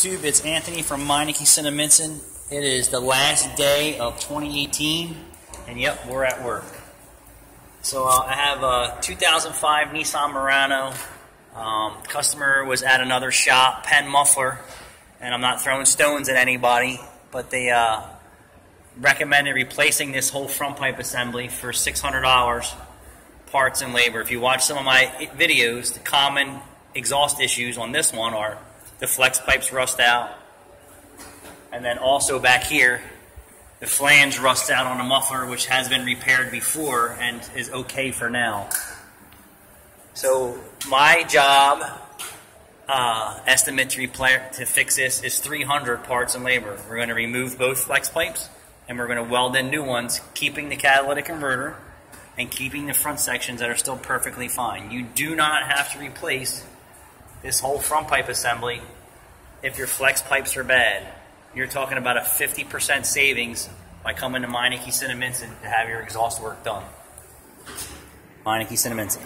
YouTube, it's Anthony from Meineke Cinnaminson. It is the last day of 2018, and yep, we're at work. So uh, I have a 2005 Nissan Murano. Um, customer was at another shop, Penn Muffler, and I'm not throwing stones at anybody, but they uh, recommended replacing this whole front pipe assembly for $600 parts and labor. If you watch some of my videos, the common exhaust issues on this one are the flex pipes rust out. And then also back here, the flange rusts out on the muffler, which has been repaired before and is okay for now. So my job uh, estimate to, to fix this is 300 parts and labor. We're going to remove both flex pipes and we're going to weld in new ones, keeping the catalytic converter and keeping the front sections that are still perfectly fine. You do not have to replace this whole front pipe assembly if your flex pipes are bad. You're talking about a 50% savings by coming to Meineke Cinnaminson to have your exhaust work done. Meineke Cinnaminson.